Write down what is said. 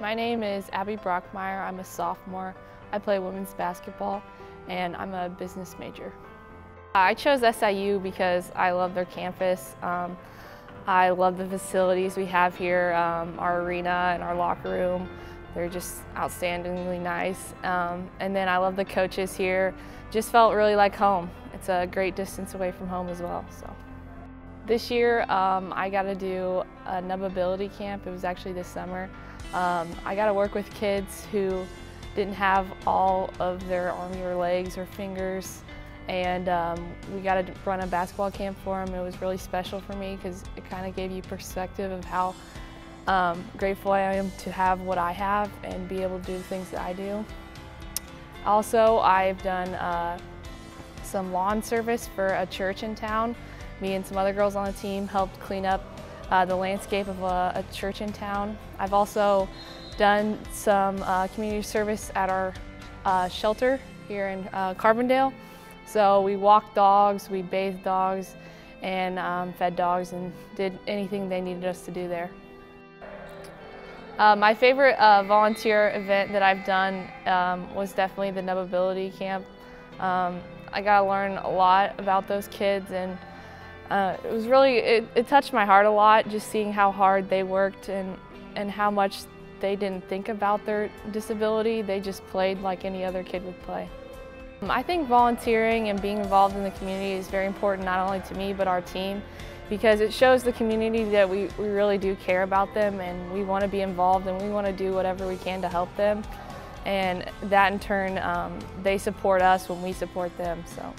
My name is Abby Brockmeyer. I'm a sophomore. I play women's basketball and I'm a business major. I chose SIU because I love their campus. Um, I love the facilities we have here, um, our arena and our locker room. They're just outstandingly nice. Um, and then I love the coaches here. Just felt really like home. It's a great distance away from home as well. So. This year um, I got to do a NubAbility Camp. It was actually this summer. Um, I got to work with kids who didn't have all of their arms or legs or fingers and um, we got to run a basketball camp for them. It was really special for me because it kind of gave you perspective of how um, grateful I am to have what I have and be able to do the things that I do. Also, I've done uh, some lawn service for a church in town. Me and some other girls on the team helped clean up uh, the landscape of a, a, church in town. I've also done some uh, community service at our uh, shelter here in uh, Carbondale. So we walked dogs, we bathed dogs, and um, fed dogs and did anything they needed us to do there. Uh, my favorite uh, volunteer event that I've done um, was definitely the NubAbility Camp. Um, I got to learn a lot about those kids and uh, it was really, it, it, touched my heart a lot just seeing how hard they worked and, and how much they didn't think about their disability. They just played like any other kid would play. I think volunteering and being involved in the community is very important not only to me but our team because it shows the community that we, we really do care about them and we want to be involved and we want to do whatever we can to help them and that in turn um, they support us when we support them so.